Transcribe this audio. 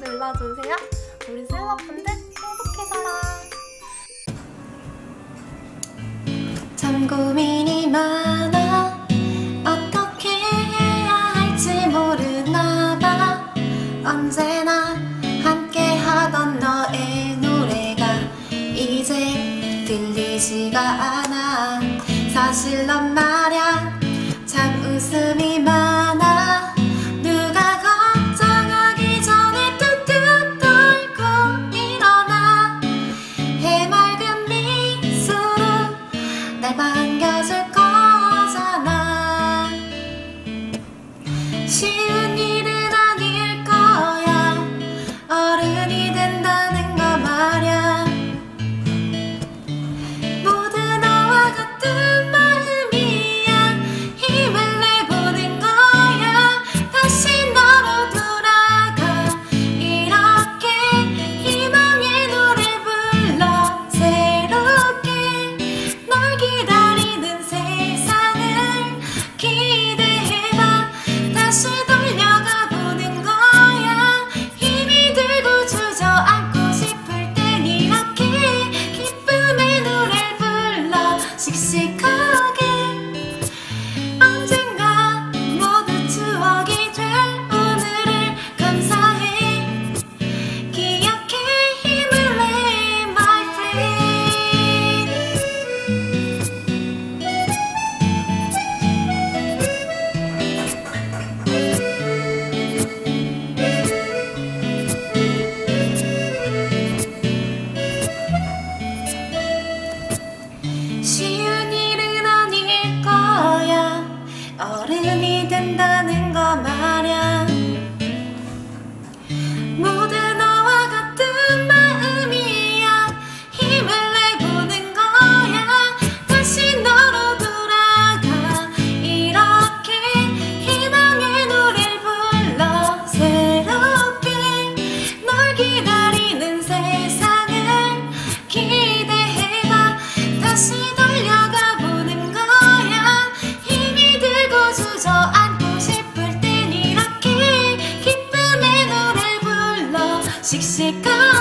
눌러주세요. 우리 셀럽분들 행복해져라. 참 고민이 많아 어떻게 해야 할지 모르나 봐 언제나 함께 하던 너의 노래가 이제 들리지가 않아 사실 넌 말야 쉬운 일은 아닐 거야. 어른이 씩씩한